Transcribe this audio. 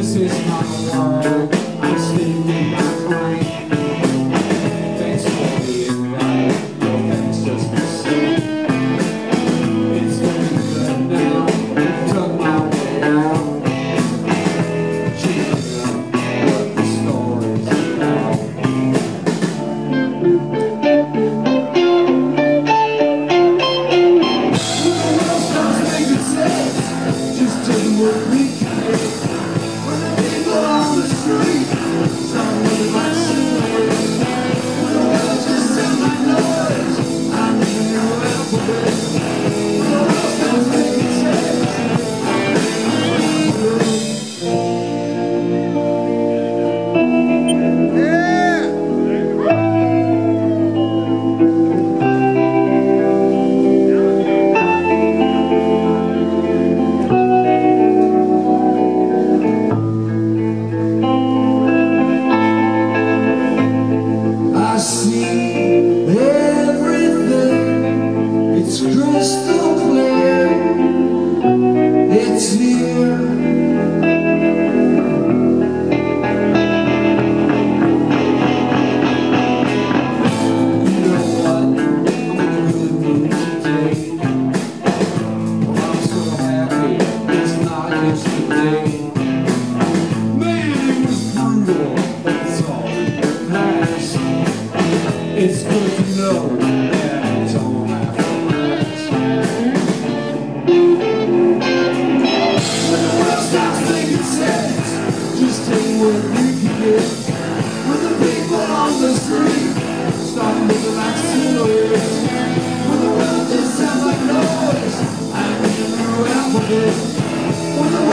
This is my world. I'm with on the street Starting with When the world just sounds like noise I'm how it is When the